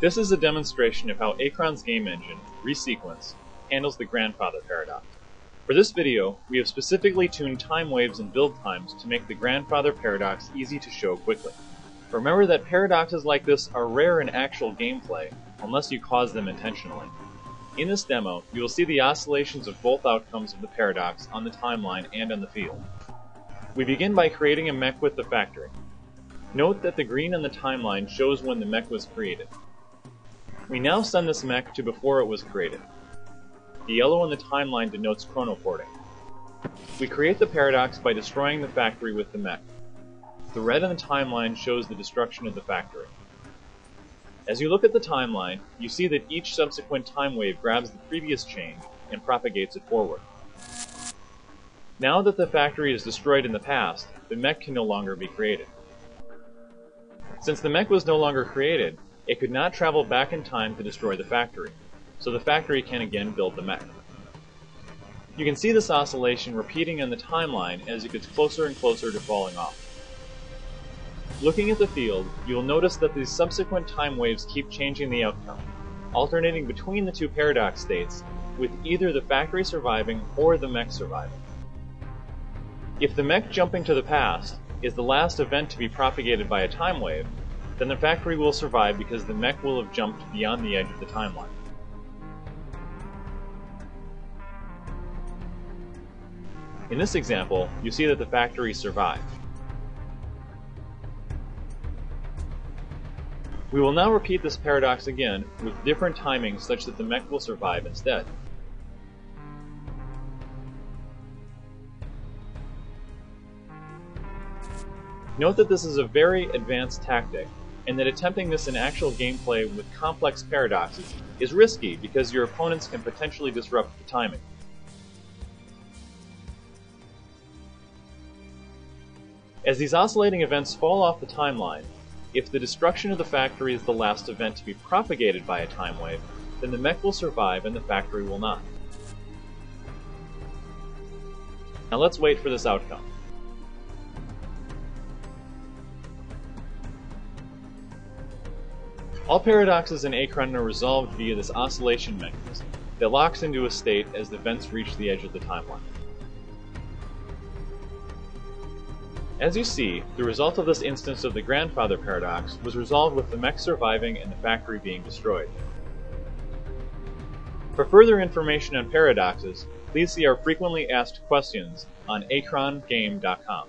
This is a demonstration of how Achron's game engine, Resequence, handles the grandfather paradox. For this video, we have specifically tuned time waves and build times to make the grandfather paradox easy to show quickly. Remember that paradoxes like this are rare in actual gameplay, unless you cause them intentionally. In this demo, you will see the oscillations of both outcomes of the paradox on the timeline and on the field. We begin by creating a mech with the factory. Note that the green on the timeline shows when the mech was created. We now send this mech to before it was created. The yellow on the timeline denotes chronoporting. We create the paradox by destroying the factory with the mech. The red on the timeline shows the destruction of the factory. As you look at the timeline, you see that each subsequent time wave grabs the previous change and propagates it forward. Now that the factory is destroyed in the past, the mech can no longer be created. Since the mech was no longer created, it could not travel back in time to destroy the factory, so the factory can again build the mech. You can see this oscillation repeating on the timeline as it gets closer and closer to falling off. Looking at the field, you will notice that these subsequent time waves keep changing the outcome, alternating between the two paradox states, with either the factory surviving or the mech surviving. If the mech jumping to the past is the last event to be propagated by a time wave, then the factory will survive because the mech will have jumped beyond the edge of the timeline. In this example, you see that the factory survived. We will now repeat this paradox again with different timings such that the mech will survive instead. Note that this is a very advanced tactic, and that attempting this in actual gameplay with complex paradoxes is risky because your opponents can potentially disrupt the timing. As these oscillating events fall off the timeline, if the destruction of the factory is the last event to be propagated by a time wave, then the mech will survive and the factory will not. Now let's wait for this outcome. All paradoxes in Achron are resolved via this oscillation mechanism that locks into a state as the vents reach the edge of the timeline. As you see, the result of this instance of the grandfather paradox was resolved with the mech surviving and the factory being destroyed. For further information on paradoxes, please see our frequently asked questions on achrongame.com.